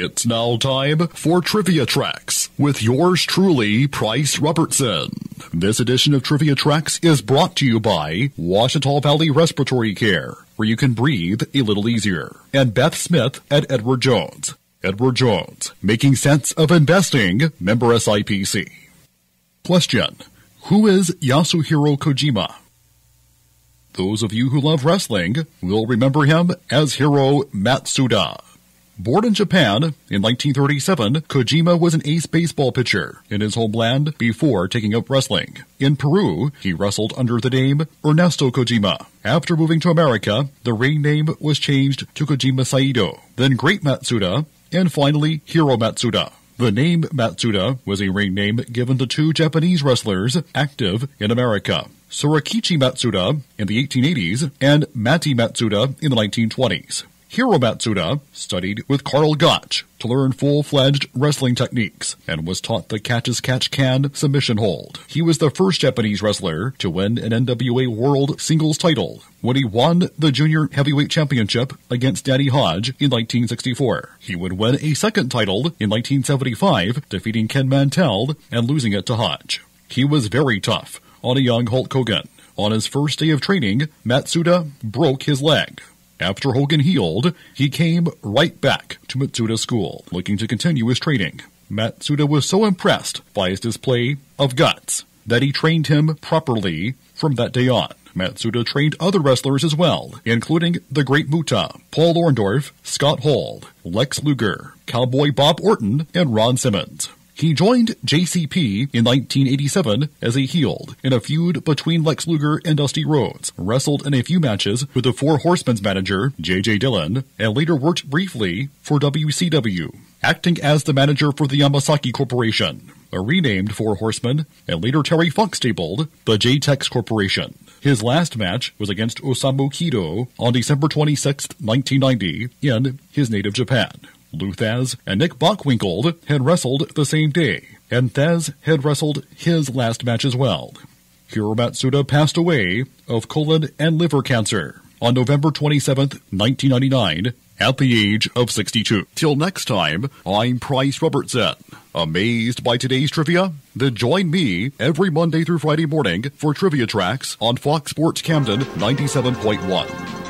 It's now time for Trivia Tracks with yours truly, Pryce Robertson. This edition of Trivia Tracks is brought to you by Ouachita Valley Respiratory Care, where you can breathe a little easier, and Beth Smith at Edward Jones. Edward Jones, making sense of investing, member SIPC. Question Who is Yasuhiro Kojima? Those of you who love wrestling will remember him as Hiro Matsuda. Born in Japan in 1937, Kojima was an ace baseball pitcher in his homeland before taking up wrestling. In Peru, he wrestled under the name Ernesto Kojima. After moving to America, the ring name was changed to Kojima Saido, then Great Matsuda, and finally Hiro Matsuda. The name Matsuda was a ring name given to two Japanese wrestlers active in America. Sorakichi Matsuda in the 1880s and Matti Matsuda in the 1920s. Hiro Matsuda studied with Karl Gotch to learn full-fledged wrestling techniques and was taught the catch-as-catch-can submission hold. He was the first Japanese wrestler to win an NWA World Singles title when he won the Junior Heavyweight Championship against Danny Hodge in 1964. He would win a second title in 1975, defeating Ken Mantell and losing it to Hodge. He was very tough on a young Hulk Hogan. On his first day of training, Matsuda broke his leg. After Hogan healed, he came right back to Matsuda's school, looking to continue his training. Matsuda was so impressed by his display of guts that he trained him properly from that day on. Matsuda trained other wrestlers as well, including the Great Muta, Paul Orndorff, Scott Hall, Lex Luger, Cowboy Bob Orton, and Ron Simmons. He joined JCP in 1987 as a heel in a feud between Lex Luger and Dusty Rhodes, wrestled in a few matches with the Four Horsemen's manager, J.J. Dillon, and later worked briefly for WCW, acting as the manager for the Yamasaki Corporation, a renamed Four Horsemen, and later Terry Funk stapled the J-Tex Corporation. His last match was against Osamu Kido on December 26, 1990, in his native Japan. Lou Thesz and Nick Bockwinkel had wrestled the same day, and Thesz had wrestled his last match as well. Hiro Matsuda passed away of colon and liver cancer on November 27, 1999, at the age of 62. Till next time, I'm Pryce Robertson. Amazed by today's trivia? Then join me every Monday through Friday morning for trivia tracks on Fox Sports Camden 97.1.